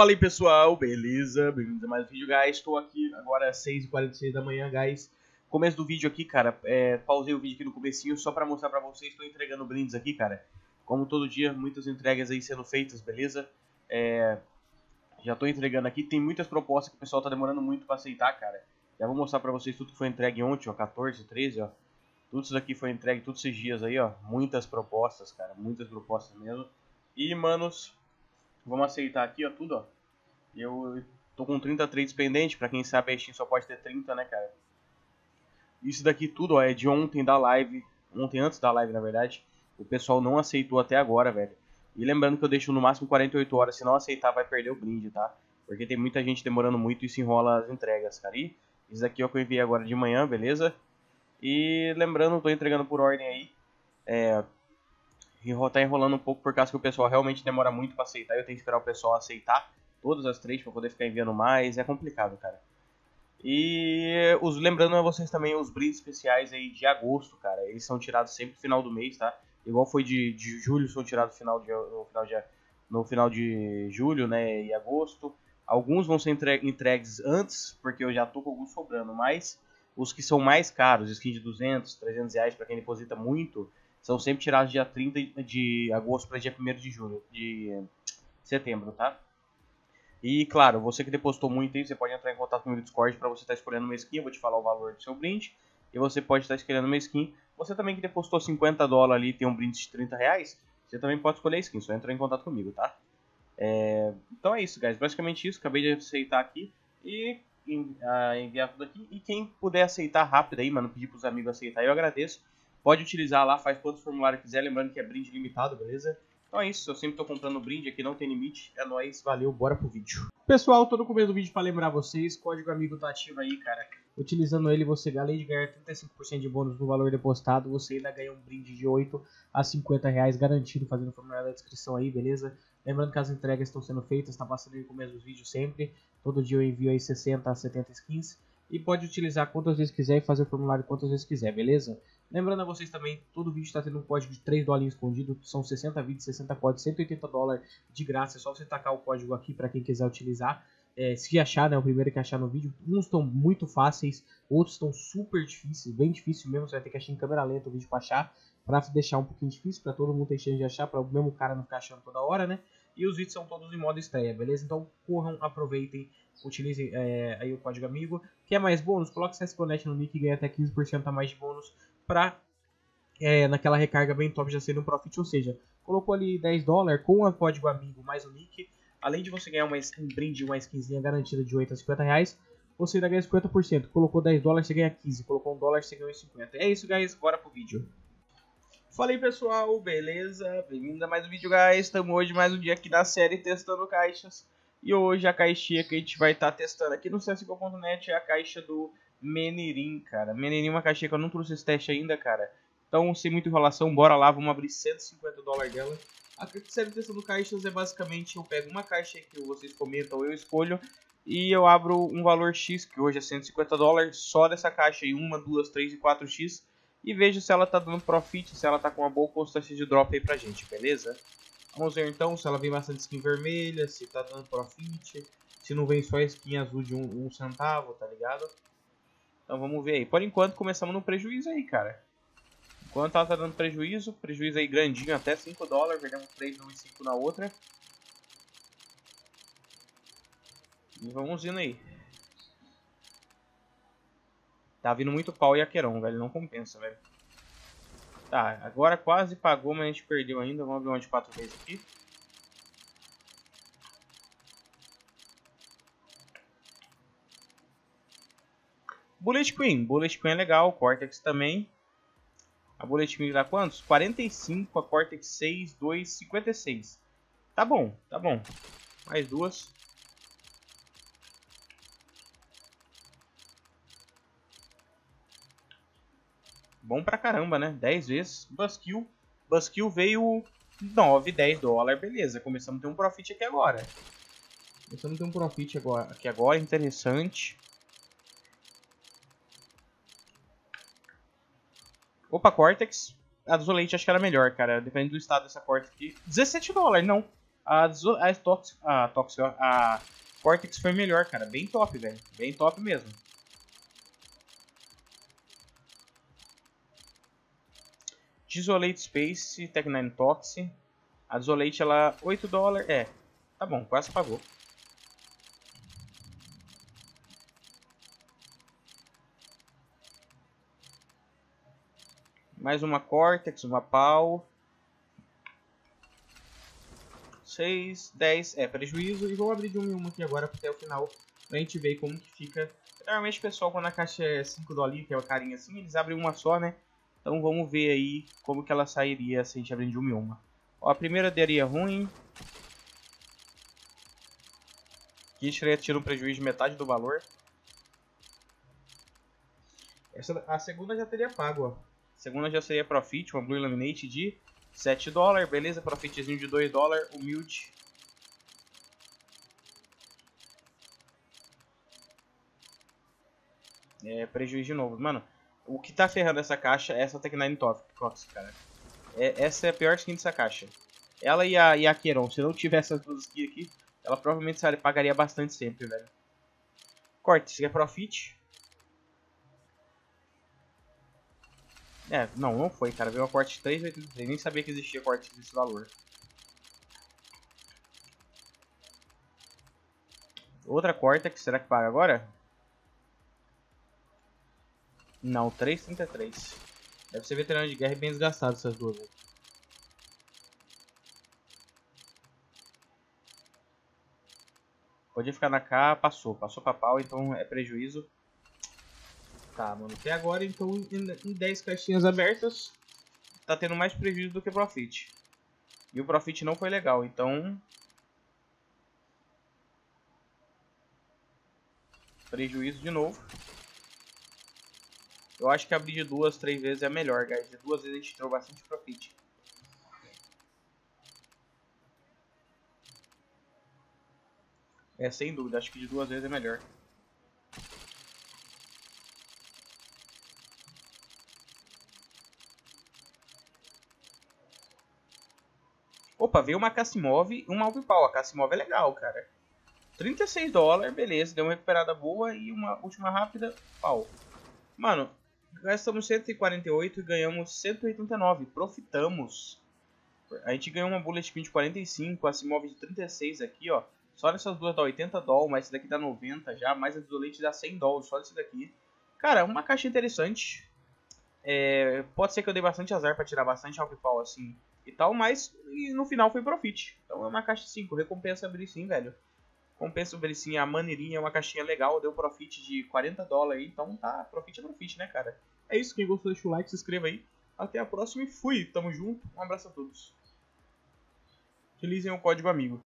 Fala aí pessoal, beleza? Bem-vindos a mais um vídeo, guys. Estou aqui agora às 6h46 da manhã, guys. Começo do vídeo aqui, cara, é, pausei o vídeo aqui no comecinho só pra mostrar pra vocês. Estou entregando brindes aqui, cara. Como todo dia, muitas entregas aí sendo feitas, beleza? É, já estou entregando aqui. Tem muitas propostas que o pessoal tá demorando muito pra aceitar, cara. Já vou mostrar pra vocês tudo que foi entregue ontem, ó, 14, 13, ó. Tudo isso daqui foi entregue todos esses dias aí, ó. Muitas propostas, cara. Muitas propostas mesmo. E, manos, vamos aceitar aqui, ó, tudo, ó. Eu tô com 30 trades pendentes. Pra quem sabe, a Steam só pode ter 30, né, cara? Isso daqui tudo, ó, é de ontem da live. Ontem antes da live, na verdade. O pessoal não aceitou até agora, velho. E lembrando que eu deixo no máximo 48 horas. Se não aceitar, vai perder o brinde, tá? Porque tem muita gente demorando muito e isso enrola as entregas, cara. E isso daqui é o que eu enviei agora de manhã, beleza? E lembrando, estou entregando por ordem aí. É, tá enrolando um pouco por causa que o pessoal realmente demora muito para aceitar. Eu tenho que esperar o pessoal aceitar todas as três para poder ficar enviando mais. É complicado, cara. E os, lembrando a vocês também os brindes especiais aí de agosto, cara. Eles são tirados sempre no final do mês, tá? Igual foi de, de julho, são tirados no final de, no, final de, no final de julho, né? E agosto. Alguns vão ser entregues antes, porque eu já tô com alguns sobrando, mas os que são mais caros, skin de 200, 300 reais para quem deposita muito, são sempre tirados dia 30 de agosto para dia 1 de julho, de setembro, tá? E claro, você que depositou muito aí, você pode entrar em contato com o Discord para você estar tá escolhendo uma skin, eu vou te falar o valor do seu brinde, e você pode estar tá escolhendo uma skin. Você também que depositou 50 dólares ali tem um brinde de 30 reais, você também pode escolher a skin, só entrar em contato comigo, tá? É... Então é isso, guys, basicamente isso, acabei de aceitar aqui, e enviar tudo aqui. E quem puder aceitar rápido aí, mano, pedir pros amigos aceitar, eu agradeço. Pode utilizar lá, faz quantos formulários quiser, lembrando que é brinde limitado, beleza? Então é isso, eu sempre tô comprando brinde aqui, não tem limite. É nóis, valeu, bora pro vídeo. Pessoal, tô no começo do vídeo pra lembrar vocês, código amigo tá ativo aí, cara. Utilizando ele, você, além de ganhar 35% de bônus no valor depositado, você ainda ganha um brinde de 8 a 50 reais garantido, fazendo o formulário da descrição aí, beleza? Lembrando que as entregas estão sendo feitas, tá passando aí no começo dos vídeos sempre. Todo dia eu envio aí 60 a 70 skins. E pode utilizar quantas vezes quiser e fazer o formulário quantas vezes quiser, beleza? Lembrando a vocês também, todo vídeo está tendo um código de 3 dólares escondido. São 60 vídeos, 60 códigos, 180 dólares de graça. É só você tacar o código aqui para quem quiser utilizar. É, se achar, né, o primeiro que achar no vídeo. Uns estão muito fáceis, outros estão super difíceis, bem difícil mesmo. Você vai ter que achar em câmera lenta o vídeo para achar. Para deixar um pouquinho difícil, para todo mundo ter chance de achar, para o mesmo cara não ficar achando toda hora, né? E os vídeos são todos em modo estreia, beleza? Então corram, aproveitem, utilizem é, aí o código amigo. Quer mais bônus? Coloque CSGONET no nick e ganha até 15% a mais de bônus pra é, naquela recarga bem top já sendo um profit. Ou seja, colocou ali 10 dólares com o código amigo mais o nick. Além de você ganhar uma skin brinde, uma skinzinha garantida de 8 a 50 reais, você ainda ganha 50%. Colocou 10 dólares, você ganha 15. Colocou 1 dólar, você ganha 50. É isso, guys. Bora pro vídeo. Fala aí pessoal, beleza? Bem-vindo a mais um vídeo, guys. Estamos hoje mais um dia aqui na série testando caixas. E hoje a caixinha que a gente vai estar tá testando aqui no CSGO.net é a caixa do Menirim, cara. Menirim é uma caixinha que eu não trouxe esse teste ainda, cara. Então, sem muita enrolação, bora lá, vamos abrir 150 dólares dela. A série testando caixas é basicamente, eu pego uma caixa que vocês comentam, eu escolho. E eu abro um valor X, que hoje é 150 dólares, só dessa caixa aí, uma, duas, três e 4X e vejo se ela tá dando profit, se ela tá com uma boa constância de drop aí pra gente, beleza? Vamos ver então se ela vem bastante skin vermelha, se tá dando profit, se não vem só skin azul de um, um centavo, tá ligado? Então vamos ver aí. Por enquanto começamos no prejuízo aí, cara. Enquanto ela tá dando prejuízo, prejuízo aí grandinho, até 5 dólares, perdemos 3 numa e 5 na outra. E vamos indo aí. Tá vindo muito pau e aqueirão, velho. Não compensa, velho. Tá, agora quase pagou, mas a gente perdeu ainda. Vamos abrir uma de 4 vezes aqui. Bullet Queen. Bullet Queen é legal. Cortex também. A Bullet Queen dá quantos? 45. A Cortex 6, 2, 56. Tá bom, tá bom. Mais duas. Bom pra caramba, né? 10 vezes. Buskill. Buskill veio 9, 10 dólares. Beleza, começamos a ter um profit aqui agora. Começamos a ter um profit agora, aqui agora, interessante. Opa, Cortex. A do Leite acho que era melhor, cara. Depende do estado dessa Cortex aqui. 17 dólares, não. A, a, Tox, a, Tox, a Cortex foi melhor, cara. Bem top, velho. Bem top mesmo. Desolate Space, Tech 9 Tox. A Desolate, ela... 8 dólares. É, tá bom, quase pagou. Mais uma Cortex, uma Pau. 6, 10, é prejuízo. E vou abrir de um em uma aqui agora até o final. Pra gente ver como que fica. Normalmente pessoal quando a caixa é 5 dólares, que é uma carinha assim, eles abrem uma só, né? Então vamos ver aí como que ela sairia se a gente abrir de uma em uma. Ó, a primeira daria ruim. Aqui a gente tira um prejuízo de metade do valor. Essa, a segunda já teria pago, ó. A segunda já seria Profit, uma Blue Laminate de 7 dólares, beleza? Profitzinho de 2 dólares, humilde. É, prejuízo de novo. Mano, o que tá ferrando essa caixa é essa Tech 9 Tox, cara. É, essa é a pior skin dessa caixa. Ela e a, e a Keron, se não tivesse essas duas skins aqui, ela provavelmente sabe, pagaria bastante sempre, velho. Corte, se é Profit. É, não, não foi, cara. Veio a corte 3,83. Nem sabia que existia corte desse valor. Outra corta, que será que paga agora? Não, 3,33. Deve ser veterano de guerra e bem desgastado essas duas. Aí. Podia ficar na K, passou. Passou pra pau, então é prejuízo. Tá, mano. Até agora, então, em 10 caixinhas abertas, tá tendo mais prejuízo do que profit. E o profit não foi legal, então... Prejuízo de novo. Eu acho que abrir de duas, três vezes é melhor, guys. De duas vezes a gente tirou bastante profit. É, sem dúvida. Acho que de duas vezes é melhor. Opa, veio uma Cassimov e uma Alpipau. A Cassimov é legal, cara. 36 dólares, beleza. Deu uma recuperada boa e uma última rápida, pau. Mano, gastamos 148 e ganhamos 189. Profitamos. A gente ganhou uma Bullet Pin de 45, a Simov de 36 aqui, ó. Só nessas duas dá 80 dólares, mas esse daqui dá 90 já, mais a do leite dá 100 dólares, só desse daqui. Cara, uma caixa interessante. É, pode ser que eu dei bastante azar pra tirar bastante Alpipau assim e tal, mas e no final foi profit. Então é uma caixa 5, recompensa abrir sim, velho. Compensa abrir sim, a maneirinha é uma caixinha legal, deu profit de 40 dólares aí, então tá, profit é profit, né, cara? É isso, quem gostou deixa o like, se inscreva aí. Até a próxima e fui, tamo junto, um abraço a todos. Utilizem o código amigo.